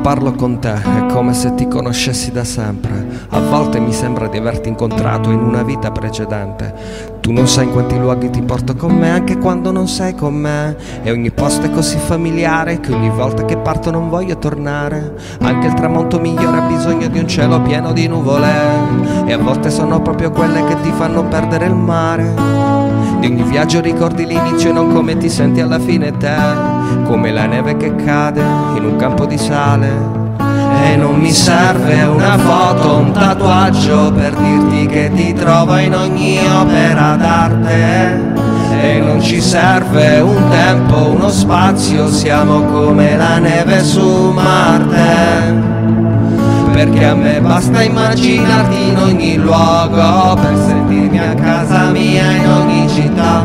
parlo con te è come se ti conoscessi da sempre. A volte mi sembra di averti incontrato in una vita precedente. Tu non sai in quanti luoghi ti porto con me, anche quando non sei con me. E ogni posto è così familiare che ogni volta che parto non voglio tornare. Anche il tramonto migliore ha bisogno di un cielo pieno di nuvole. E a volte sono proprio quelle che ti fanno perdere il mare. Di ogni viaggio ricordi l'inizio e non come ti senti alla fine te, come la neve che cade in un campo di sale. E non mi serve una foto, un tatuaggio per dirti che ti trovo in ogni opera d'arte. E non ci serve un tempo, uno spazio, siamo come la neve su Marte. Perché a me basta immaginarti in ogni luogo per sentirmi a casa mia in ogni città.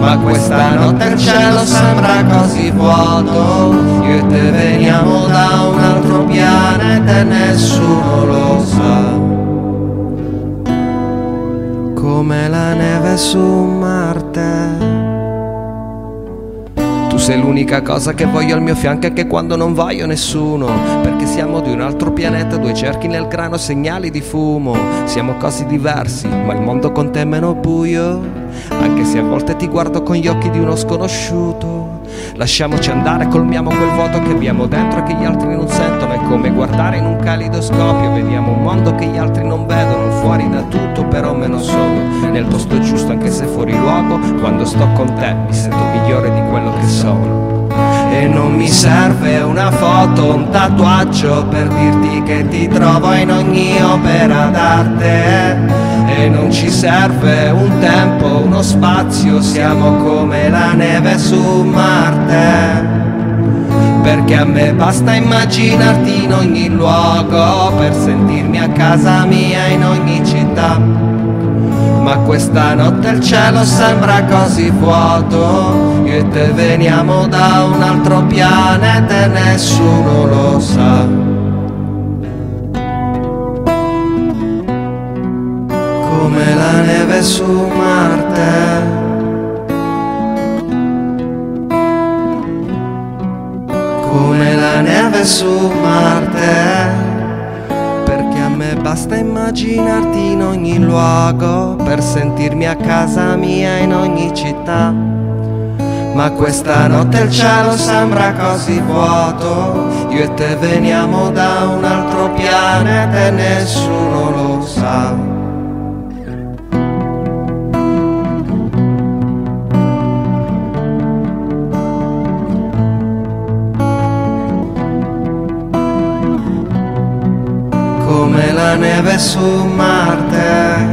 Ma questa notte il cielo sembra così vuoto, io e te veniamo da un e nessuno lo sa. Come la neve su Marte. Sei l'unica cosa che voglio al mio fianco anche quando non voglio nessuno Perché siamo di un altro pianeta, due cerchi nel grano, segnali di fumo. Siamo così diversi, ma il mondo con te è meno buio. Anche se a volte ti guardo con gli occhi di uno sconosciuto Lasciamoci andare, colmiamo quel vuoto che abbiamo dentro e che gli altri non sentono. È come guardare in un calidoscopio, vediamo un mondo che gli altri non vedono Fuori da tutto però meno solo. Nel posto giusto anche se fuori luogo Quando sto con te mi sento migliore di quello che sono E non mi serve una foto, un tatuaggio Per dirti che ti trovo in ogni opera d'arte e non ci serve un tempo, uno spazio, siamo come la neve su Marte. Perché a me basta immaginarti in ogni luogo per sentirmi a casa mia in ogni città. Ma questa notte il cielo sembra così vuoto, e te veniamo da un altro pianeta e nessuno lo sa. come la neve su Marte. Come la neve su Marte. Basta immaginarti in ogni luogo per sentirmi a casa mia in ogni città. Ma questa notte il cielo sembra così vuoto, io e te veniamo da un altro pianeta e nessuno lo sa. Neve su Marte.